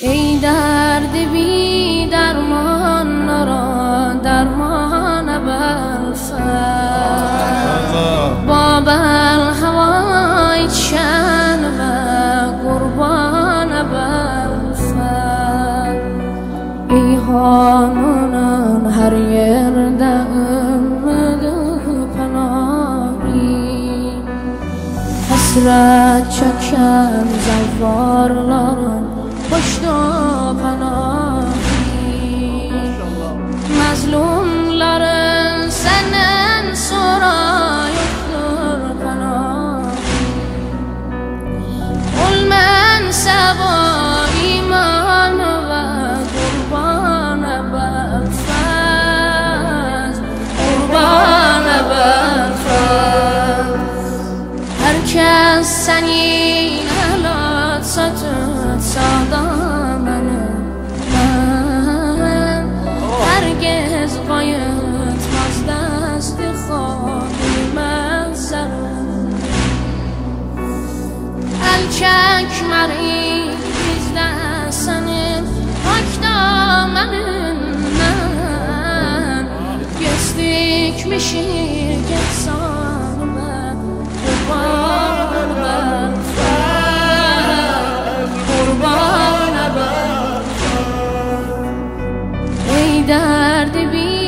ای درد بی درمان نرا درمان بلفر باب الهوای چن و قربان بلفر ای هانونان هر یردن پناهی. hasret çeken zavarların boşta panahi Mazlumların senden sonra yoktur panahi Ol menseba iman ve kurban belfaz Kurban belfaz Herkes senin Əl çəkmərik bizdə sənin Haqda mənimdən Gözlükmişik get sanımə Qurban əbər fər Ey dərdi bir